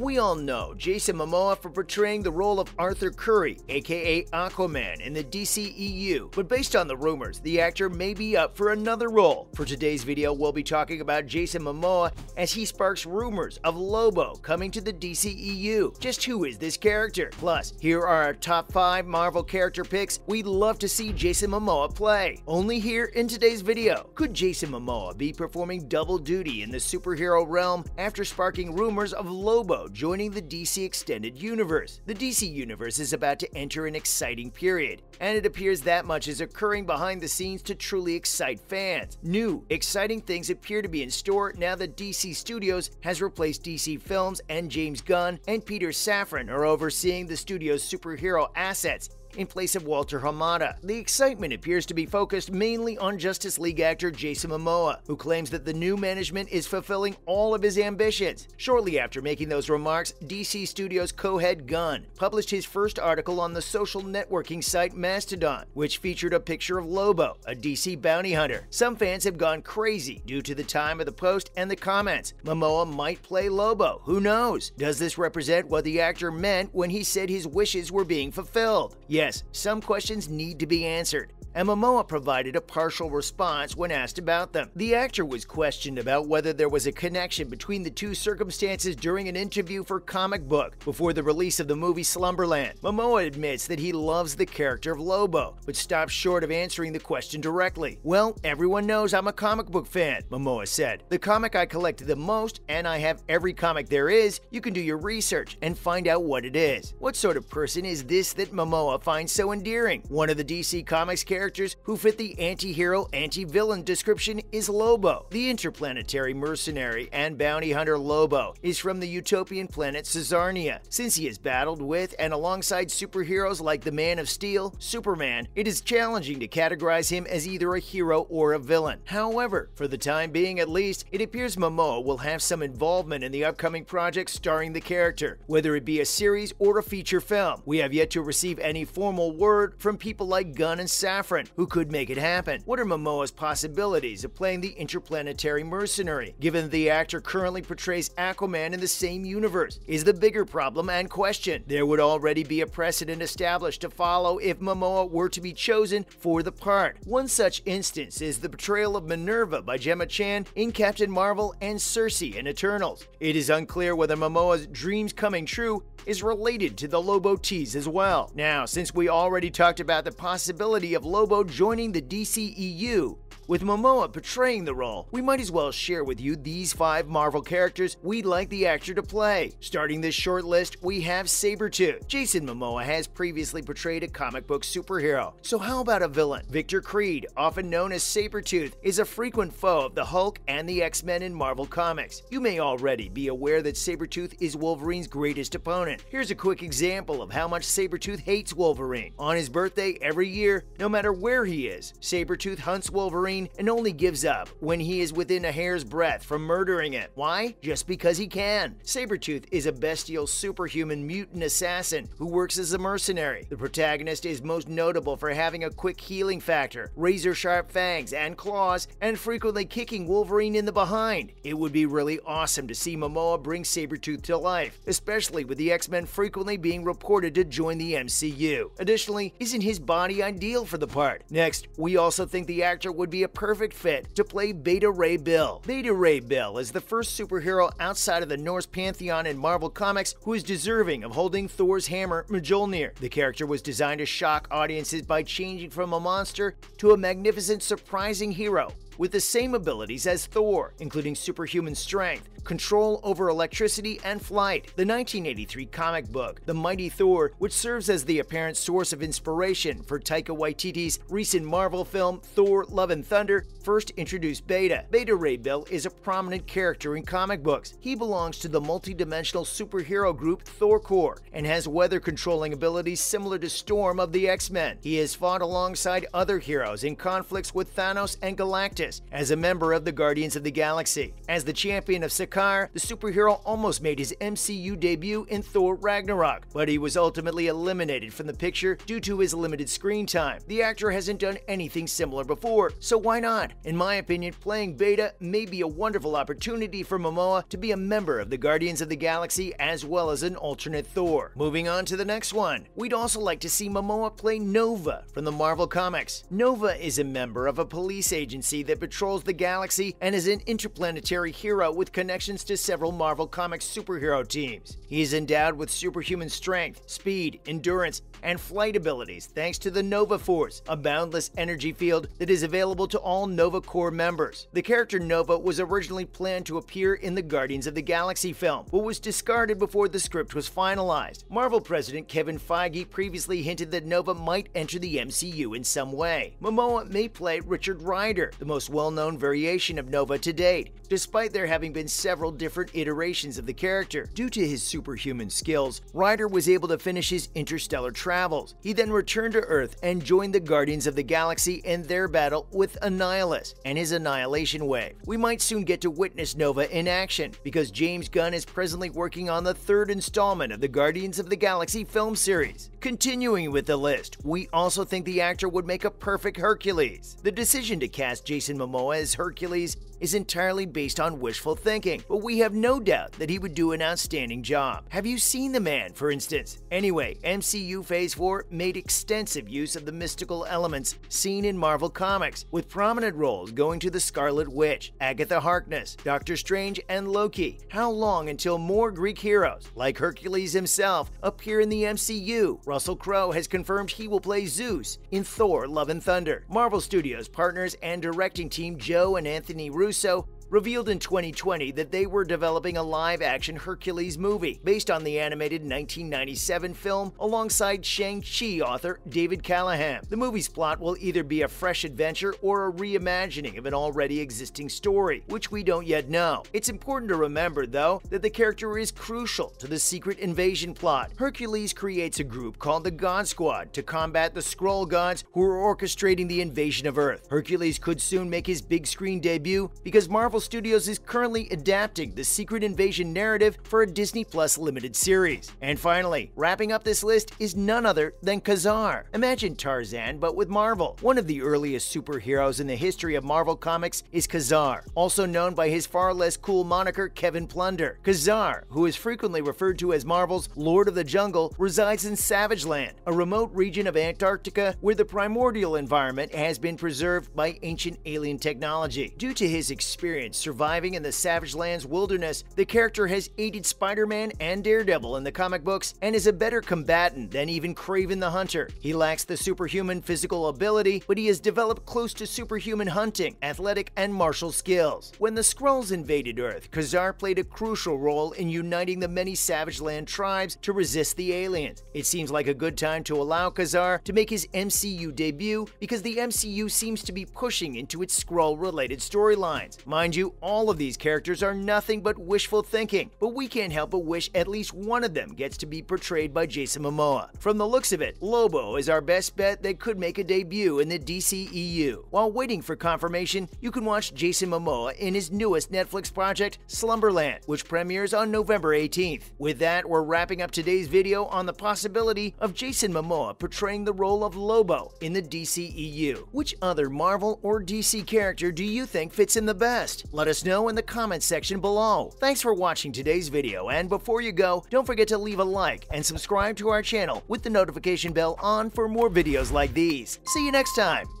We all know Jason Momoa for portraying the role of Arthur Curry, aka Aquaman, in the DCEU, but based on the rumors, the actor may be up for another role. For today's video, we'll be talking about Jason Momoa as he sparks rumors of Lobo coming to the DCEU. Just who is this character? Plus, here are our top 5 Marvel character picks we'd love to see Jason Momoa play. Only here in today's video. Could Jason Momoa be performing double duty in the superhero realm after sparking rumors of Lobo joining the DC Extended Universe. The DC Universe is about to enter an exciting period, and it appears that much is occurring behind the scenes to truly excite fans. New, exciting things appear to be in store now that DC Studios has replaced DC Films and James Gunn and Peter Safran are overseeing the studio's superhero assets in place of Walter Hamada. The excitement appears to be focused mainly on Justice League actor Jason Momoa, who claims that the new management is fulfilling all of his ambitions. Shortly after making those remarks, DC Studios co-head Gunn published his first article on the social networking site Mastodon, which featured a picture of Lobo, a DC bounty hunter. Some fans have gone crazy due to the time of the post and the comments. Momoa might play Lobo, who knows? Does this represent what the actor meant when he said his wishes were being fulfilled? Yes, some questions need to be answered and Momoa provided a partial response when asked about them. The actor was questioned about whether there was a connection between the two circumstances during an interview for Comic Book before the release of the movie Slumberland. Momoa admits that he loves the character of Lobo, but stops short of answering the question directly. Well, everyone knows I'm a comic book fan, Momoa said. The comic I collected the most, and I have every comic there is, you can do your research and find out what it is. What sort of person is this that Momoa finds so endearing? One of the DC Comics characters characters who fit the anti-hero, anti-villain description is Lobo. The interplanetary mercenary and bounty hunter Lobo is from the utopian planet Czarnia. Since he has battled with and alongside superheroes like the Man of Steel, Superman, it is challenging to categorize him as either a hero or a villain. However, for the time being at least, it appears Momoa will have some involvement in the upcoming project starring the character, whether it be a series or a feature film. We have yet to receive any formal word from people like Gunn and Safran who could make it happen. What are Momoa's possibilities of playing the interplanetary mercenary, given the actor currently portrays Aquaman in the same universe? Is the bigger problem and question. There would already be a precedent established to follow if Momoa were to be chosen for the part. One such instance is the portrayal of Minerva by Gemma Chan in Captain Marvel and Cersei in Eternals. It is unclear whether Momoa's dreams coming true is related to the Lobo tease as well. Now, since we already talked about the possibility of Lobo joining the DCEU, with Momoa portraying the role, we might as well share with you these five Marvel characters we'd like the actor to play. Starting this short list, we have Sabretooth. Jason Momoa has previously portrayed a comic book superhero. So how about a villain? Victor Creed, often known as Sabretooth, is a frequent foe of the Hulk and the X-Men in Marvel Comics. You may already be aware that Sabretooth is Wolverine's greatest opponent. Here's a quick example of how much Sabretooth hates Wolverine. On his birthday every year, no matter where he is, Sabretooth hunts Wolverine and only gives up when he is within a hair's breadth from murdering it. Why? Just because he can. Sabretooth is a bestial superhuman mutant assassin who works as a mercenary. The protagonist is most notable for having a quick healing factor, razor sharp fangs and claws, and frequently kicking Wolverine in the behind. It would be really awesome to see Momoa bring Sabretooth to life, especially with the X-Men frequently being reported to join the MCU. Additionally, isn't his body ideal for the part? Next, we also think the actor would be a perfect fit to play Beta Ray Bill. Beta Ray Bill is the first superhero outside of the Norse pantheon in Marvel Comics who is deserving of holding Thor's hammer Mjolnir. The character was designed to shock audiences by changing from a monster to a magnificent, surprising hero with the same abilities as Thor, including superhuman strength, control over electricity, and flight. The 1983 comic book, The Mighty Thor, which serves as the apparent source of inspiration for Taika Waititi's recent Marvel film Thor Love and Thunder, first introduced Beta. Beta Ray Bill is a prominent character in comic books. He belongs to the multi-dimensional superhero group Thor Corps and has weather controlling abilities similar to Storm of the X-Men. He has fought alongside other heroes in conflicts with Thanos and Galactus As a member of the Guardians of the Galaxy. As the champion of Sakaar, the superhero almost made his MCU debut in Thor Ragnarok, but he was ultimately eliminated from the picture due to his limited screen time. The actor hasn't done anything similar before, so why not? In my opinion, playing Beta may be a wonderful opportunity for Momoa to be a member of the Guardians of the Galaxy as well as an alternate Thor. Moving on to the next one, we'd also like to see Momoa play Nova from the Marvel Comics. Nova is a member of a police agency that patrols the galaxy and is an interplanetary hero with connections to several Marvel Comics superhero teams. He is endowed with superhuman strength, speed, endurance, and flight abilities thanks to the Nova Force, a boundless energy field that is available to all Nova Corps members. The character Nova was originally planned to appear in the Guardians of the Galaxy film, but was discarded before the script was finalized. Marvel president Kevin Feige previously hinted that Nova might enter the MCU in some way. Momoa may play Richard Rider, the most well-known variation of Nova to date, despite there having been several different iterations of the character. Due to his superhuman skills, Rider was able to finish his interstellar travels. He then returned to Earth and joined the Guardians of the Galaxy in their battle with Annihilus and his Annihilation Wave. We might soon get to witness Nova in action, because James Gunn is presently working on the third installment of the Guardians of the Galaxy film series. Continuing with the list, we also think the actor would make a perfect Hercules. The decision to cast Jason Momoa as Hercules is entirely based on wishful thinking, but we have no doubt that he would do an outstanding job. Have you seen the man, for instance? Anyway, MCU Phase 4 made extensive use of the mystical elements seen in Marvel Comics, with prominent roles going to the Scarlet Witch, Agatha Harkness, Doctor Strange, and Loki. How long until more Greek heroes, like Hercules himself, appear in the MCU? Russell Crowe has confirmed he will play Zeus in Thor Love and Thunder. Marvel Studios partners and directing team Joe and Anthony Russo revealed in 2020 that they were developing a live action Hercules movie based on the animated 1997 film alongside Shang-Chi author David Callaham. The movie's plot will either be a fresh adventure or a reimagining of an already existing story, which we don't yet know. It's important to remember, though, that the character is crucial to the secret invasion plot. Hercules creates a group called the God Squad to combat the Skrull gods who are orchestrating the invasion of Earth. Hercules could soon make his big screen debut because Marvel Studios is currently adapting the Secret Invasion narrative for a Disney Plus limited series. And finally, wrapping up this list is none other than Ka-Zar. Imagine Tarzan, but with Marvel. One of the earliest superheroes in the history of Marvel Comics is Ka-Zar, also known by his far less cool moniker Kevin Plunder. Ka-Zar, who is frequently referred to as Marvel's Lord of the Jungle, resides in Savage Land, a remote region of Antarctica where the primordial environment has been preserved by ancient alien technology. Due to his experience surviving in the Savage Lands wilderness, the character has aided Spider-Man and Daredevil in the comic books and is a better combatant than even Kraven the Hunter. He lacks the superhuman physical ability, but he has developed close to superhuman hunting, athletic, and martial skills. When the Skrulls invaded Earth, Ka-Zar played a crucial role in uniting the many Savage Land tribes to resist the aliens. It seems like a good time to allow Ka-Zar to make his MCU debut because the MCU seems to be pushing into its Skrull-related storylines. Mind you, all of these characters are nothing but wishful thinking, but we can't help but wish at least one of them gets to be portrayed by Jason Momoa. From the looks of it, Lobo is our best bet that could make a debut in the DCEU. While waiting for confirmation, you can watch Jason Momoa in his newest Netflix project, Slumberland, which premieres on November 18th. With that, we're wrapping up today's video on the possibility of Jason Momoa portraying the role of Lobo in the DCEU. Which other Marvel or DC character do you think fits in the best? Let us know in the comments section below. Thanks for watching today's video, and before you go, don't forget to leave a like and subscribe to our channel with the notification bell on for more videos like these. See you next time!